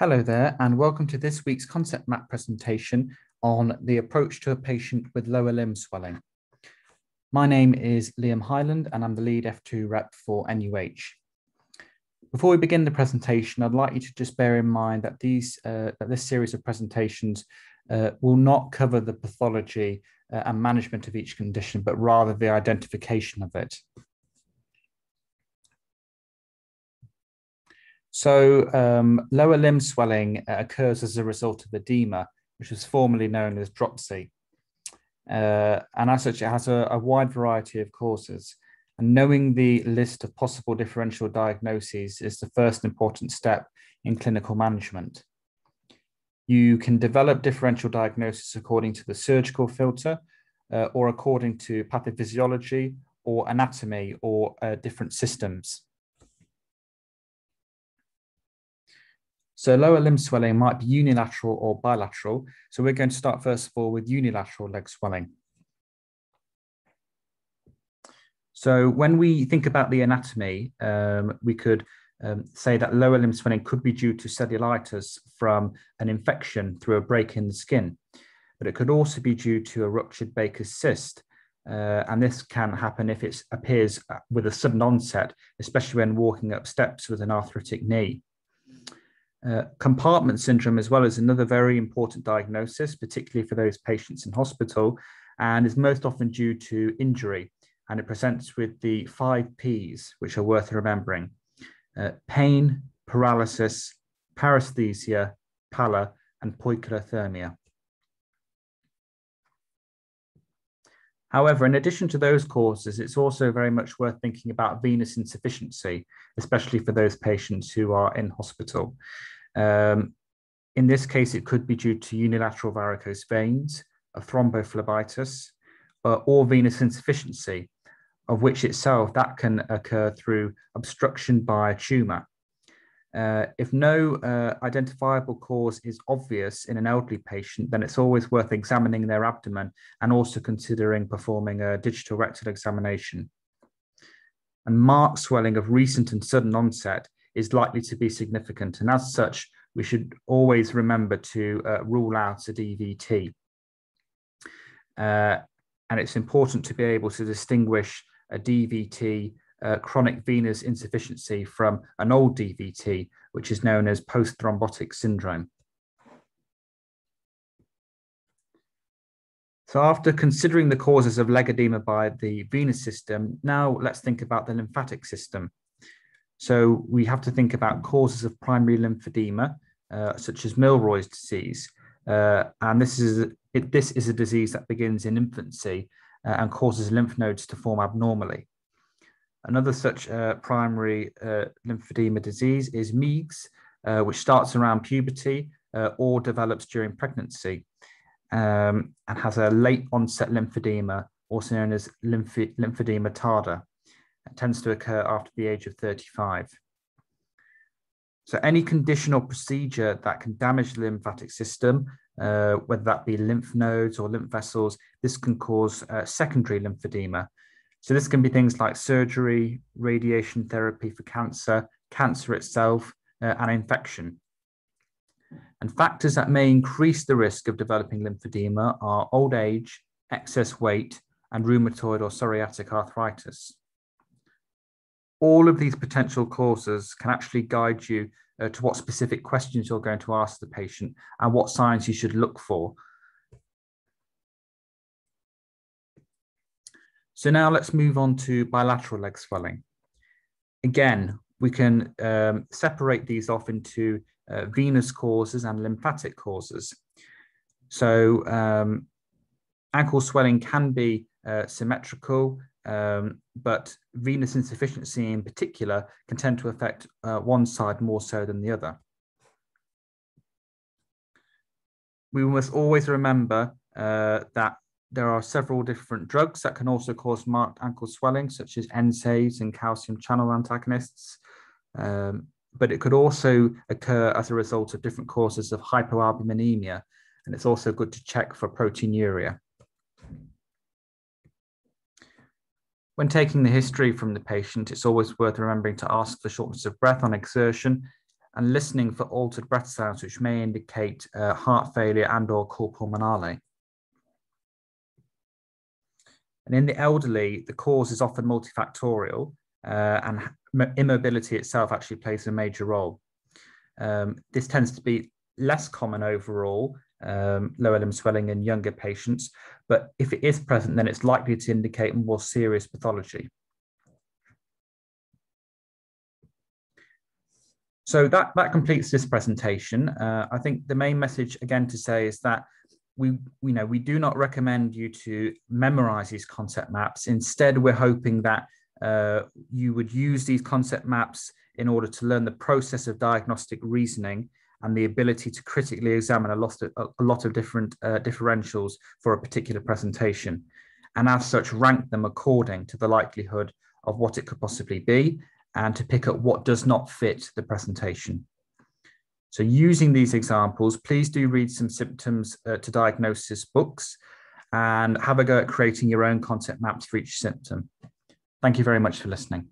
Hello there, and welcome to this week's concept map presentation on the approach to a patient with lower limb swelling. My name is Liam Hyland, and I'm the lead F2 rep for NUH. Before we begin the presentation, I'd like you to just bear in mind that, these, uh, that this series of presentations uh, will not cover the pathology uh, and management of each condition, but rather the identification of it. So um, lower limb swelling uh, occurs as a result of edema, which was formerly known as dropsy. Uh, and as such, it has a, a, wide variety of causes. And knowing the list of possible differential diagnoses is the first important step in clinical management. You can develop differential diagnosis according to the surgical filter uh, or according to pathophysiology or anatomy or uh, different systems. So lower limb swelling might be unilateral or bilateral. So we're going to start first of all with unilateral leg swelling. So when we think about the anatomy, um, we could um, say that lower limb swelling could be due to cellulitis from an infection through a break in the skin, but it could also be due to a ruptured Baker's cyst. Uh, and this can happen if it appears with a sudden onset, especially when walking up steps with an arthritic knee. Uh, compartment syndrome as well is another very important diagnosis, particularly for those patients in hospital, and is most often due to injury. And it presents with the five P's, which are worth remembering uh, pain, paralysis, paresthesia, pallor, and poikilothermia. However, in addition to those causes, it's also very much worth thinking about venous insufficiency, especially for those patients who are in hospital. Um, in this case, it could be due to unilateral varicose veins, a thrombophlebitis, uh, or venous insufficiency, of which itself that can occur through obstruction by a tumor. Uh, if no uh, identifiable cause is obvious in an elderly patient, then it's always worth examining their abdomen and also considering performing a digital rectal examination. And marked swelling of recent and sudden onset is likely to be significant. And as such, we should always remember to uh, rule out a DVT. Uh, and it's important to be able to distinguish a DVT, uh, chronic venous insufficiency, from an old DVT, which is known as post thrombotic syndrome. So after considering the causes of leg edema by the venous system, now let's think about the lymphatic system. So we have to think about causes of primary lymphedema, uh, such as Milroy's disease. Uh, and this is, it, this is a disease that begins in infancy uh, and causes lymph nodes to form abnormally. Another such uh, primary uh, lymphedema disease is Meige's, uh, which starts around puberty or develops during pregnancy um, and has a late onset lymphedema, also known as lymph lymphedema tarda. Tends to occur after the age of 35. So any conditional procedure that can damage the lymphatic system, uh, whether that be lymph nodes or lymph vessels, this can cause uh, secondary lymphedema. So this can be things like surgery, radiation therapy for cancer, cancer itself, uh, and infection. And factors that may increase the risk of developing lymphedema are old age, excess weight, and rheumatoid or psoriatic arthritis all of these potential causes can actually guide you uh, to what specific questions you're going to ask the patient and what signs you should look for. So now let's move on to bilateral leg swelling. Again, we can um, separate these off into uh, venous causes and lymphatic causes. So um, ankle swelling can be uh, symmetrical um, but venous insufficiency in particular can tend to affect uh, one side more so than the other. We must always remember uh, that there are several different drugs that can also cause marked ankle swelling, such as NSAIDs and calcium channel antagonists. Um, but it could also occur as a result of different causes of hypoalbuminemia. And it's also good to check for proteinuria. When taking the history from the patient, it's always worth remembering to ask for shortness of breath on exertion and listening for altered breath sounds, which may indicate uh, heart failure and or cor pulmonale. And in the elderly, the cause is often multifactorial uh, and immobility itself actually plays a major role. Um, this tends to be less common overall, um, lower limb swelling in younger patients, but if it is present, then it's likely to indicate more serious pathology. So that, that completes this presentation. Uh, I think the main message again to say is that we, you know we do not recommend you to memorize these concept maps. Instead, we're hoping that uh, you would use these concept maps in order to learn the process of diagnostic reasoning and the ability to critically examine a lot of, a lot of different uh, differentials for a particular presentation, and as such rank them according to the likelihood of what it could possibly be, and to pick up what does not fit the presentation. So using these examples, please do read some symptoms uh, to diagnosis books and have a go at creating your own concept maps for each symptom. Thank you very much for listening.